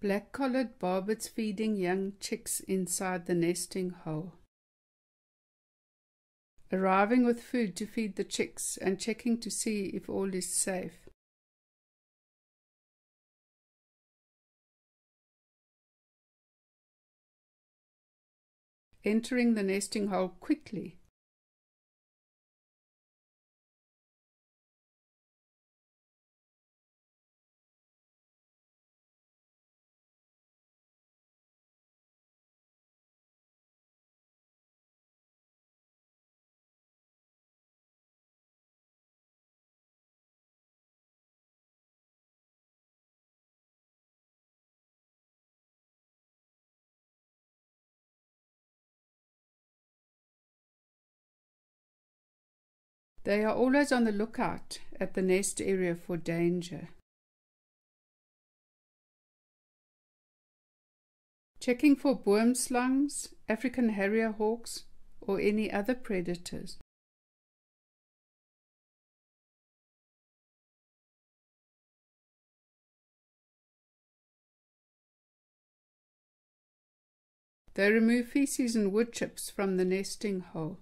Black-collared barbets feeding young chicks inside the nesting hole. Arriving with food to feed the chicks and checking to see if all is safe. Entering the nesting hole quickly They are always on the lookout at the nest area for danger. Checking for boomslangs, African harrier hawks, or any other predators. They remove feces and wood chips from the nesting hole.